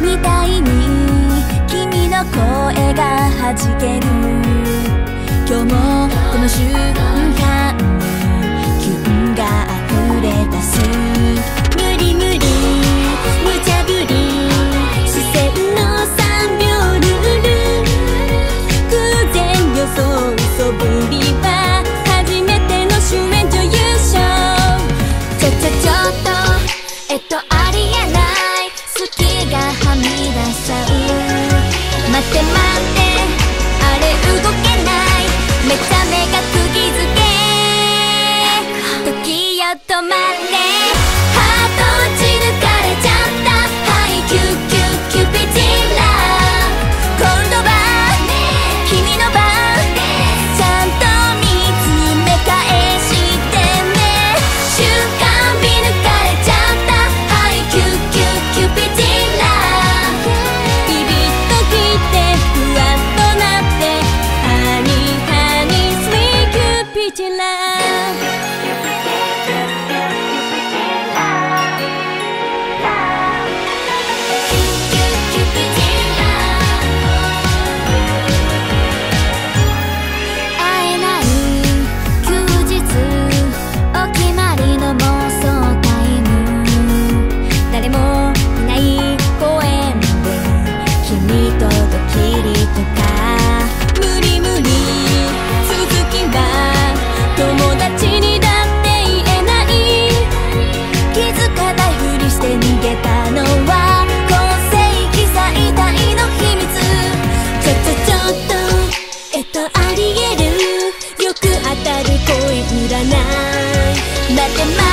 みたいに君の声が弾ける。今日もこの瞬間って待って。あれ動けない。目覚めが釘付け。時やっと待 you love ありえる。よく当たる恋占い。だって。